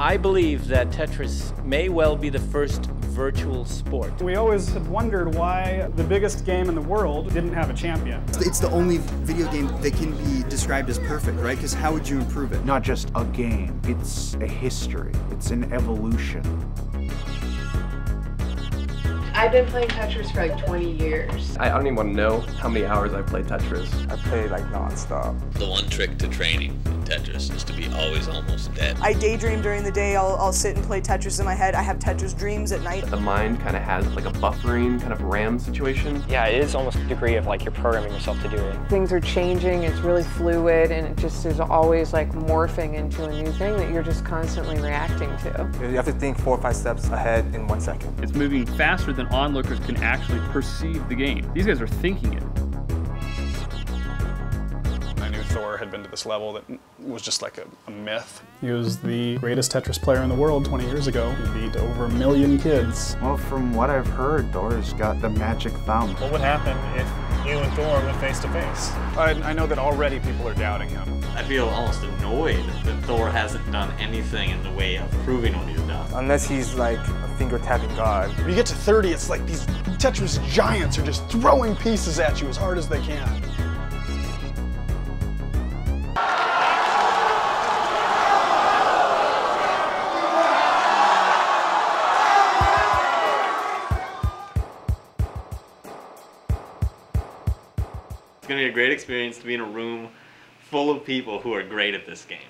I believe that Tetris may well be the first virtual sport. We always had wondered why the biggest game in the world didn't have a champion. It's the only video game that can be described as perfect, right? Because how would you improve it? Not just a game, it's a history, it's an evolution. I've been playing Tetris for like 20 years. I don't even want to know how many hours I've played Tetris. I play like nonstop. The one trick to training in Tetris is to be always almost dead. I daydream during the day. I'll, I'll sit and play Tetris in my head. I have Tetris dreams at night. The mind kind of has like a buffering kind of RAM situation. Yeah, it is almost a degree of like you're programming yourself to do it. Things are changing. It's really fluid, and it just is always like morphing into a new thing that you're just constantly reacting to. You have to think four or five steps ahead in one second. It's moving faster than onlookers can actually perceive the game. These guys are thinking it. I knew Thor had been to this level that was just like a, a, myth. He was the greatest Tetris player in the world 20 years ago. He beat over a million kids. Well, from what I've heard, Thor's got the magic thumb. What would happen if you and Thor went face to face? I, I know that already people are doubting him. I feel almost annoyed that Thor hasn't done anything in the way of proving what he's done. Unless he's like a finger tapping god. When you get to 30, it's like these Tetris giants are just throwing pieces at you as hard as they can. It's going to be a great experience to be in a room full of people who are great at this game.